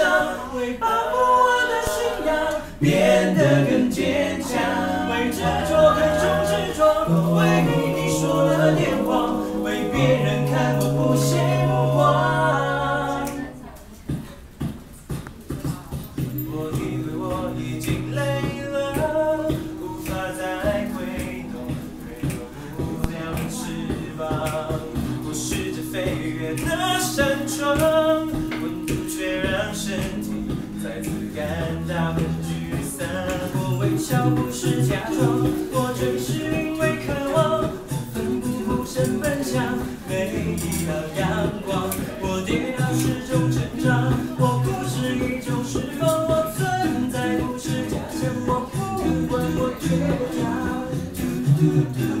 为保护我的信仰变得更坚强，为执着看重执着，为你说了点谎，为别人看我不屑目光。我以为我已经累了，无法再挥动没有不了的翅膀。我试着飞越那山川，沮丧，我微笑不是假装，我追是因为渴望，奋不顾身奔向每一道阳光。我跌倒是一种成长，我不是一种释放，我存在不是假象。我不管我倔强。